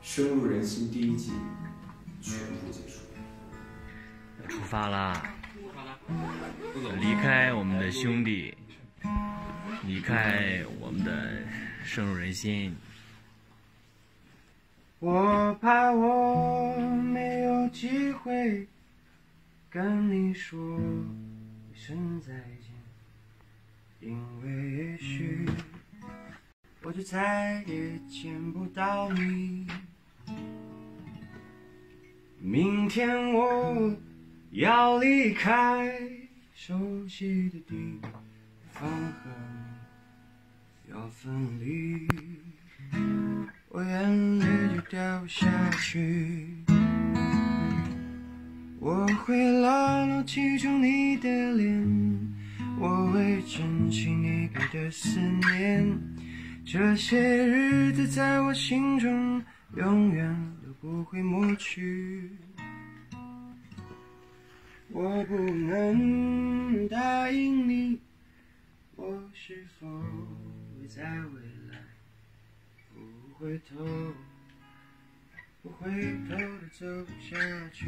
深入人心第一季全部结束。要出发啦！离开我们的兄弟，离开我们的深入人心。我怕我没有机会跟你说一声再见，因为也许我就再也见不到你。明天我要离开熟悉的地方，和你要分离。我眼泪就掉下去，我会牢牢记住你的脸，我会珍惜你给的思念，这些日子在我心中永远都不会抹去。我不能答应你，我是否会在未来？不回头，不回头的走下去。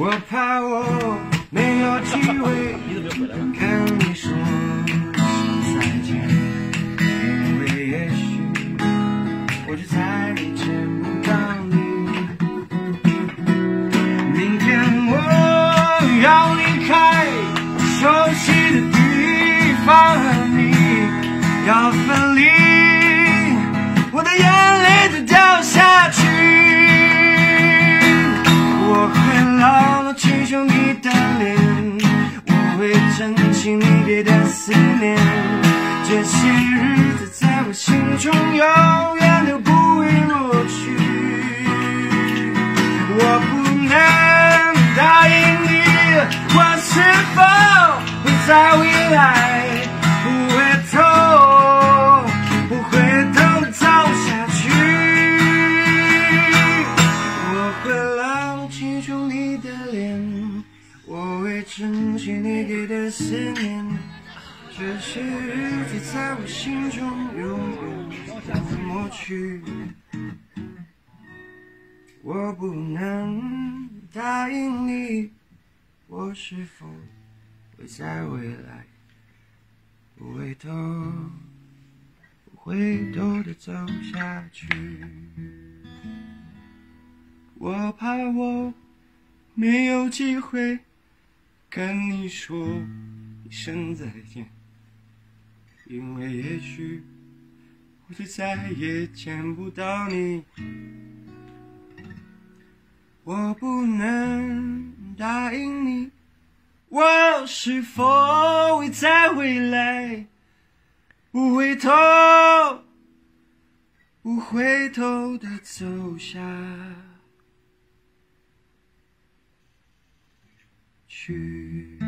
我怕我没有机会跟你说再见。因为也许我就再也见不到你。明天我要离开熟悉的地方，和你要分离，我的眼这些日子在我心中永远都不会抹去。我不能答应你，我是否会在未来不回头，不回头走下去？我会牢牢记住你的脸，我会珍惜你给的思念。这些日子在我心中永远不抹去。我不能答应你，我是否会在未来不回头、不回头的走下去？我怕我没有机会跟你说一声再见。因为也许我就再也见不到你，我不能答应你，我是否会在未来？不回头、不回头的走下。去？